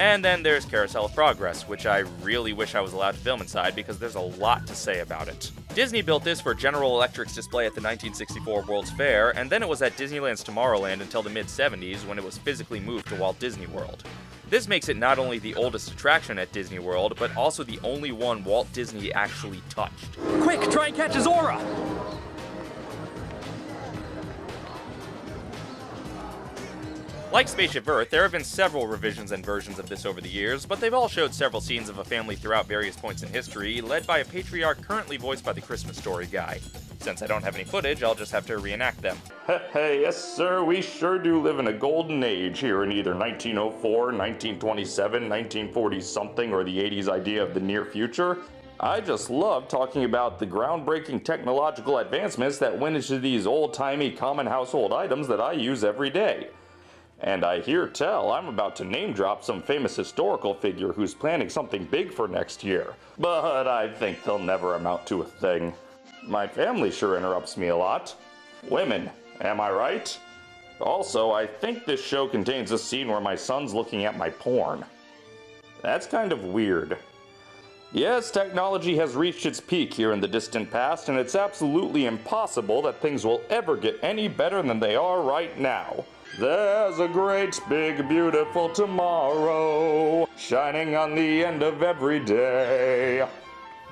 And then there's Carousel of Progress, which I really wish I was allowed to film inside because there's a lot to say about it. Disney built this for General Electric's display at the 1964 World's Fair, and then it was at Disneyland's Tomorrowland until the mid 70s when it was physically moved to Walt Disney World. This makes it not only the oldest attraction at Disney World, but also the only one Walt Disney actually touched. Quick, try and catch Zora! Like Spaceship Earth, there have been several revisions and versions of this over the years, but they've all showed several scenes of a family throughout various points in history, led by a patriarch currently voiced by the Christmas Story guy. Since I don't have any footage, I'll just have to reenact them. Hey, yes, sir, we sure do live in a golden age here in either 1904, 1927, 1940 something, or the 80s idea of the near future. I just love talking about the groundbreaking technological advancements that went into these old timey common household items that I use every day. And I hear tell I'm about to name drop some famous historical figure who's planning something big for next year. But I think they'll never amount to a thing. My family sure interrupts me a lot. Women, am I right? Also, I think this show contains a scene where my son's looking at my porn. That's kind of weird. Yes, technology has reached its peak here in the distant past, and it's absolutely impossible that things will ever get any better than they are right now. There's a great big beautiful tomorrow shining on the end of every day.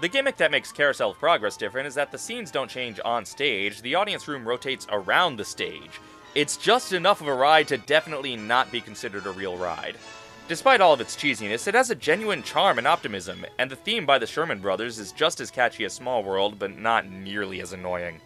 The gimmick that makes Carousel of Progress different is that the scenes don't change on stage, the audience room rotates around the stage. It's just enough of a ride to definitely not be considered a real ride. Despite all of its cheesiness, it has a genuine charm and optimism, and the theme by the Sherman Brothers is just as catchy as Small World, but not nearly as annoying.